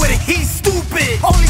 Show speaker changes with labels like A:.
A: with it, he's stupid. Only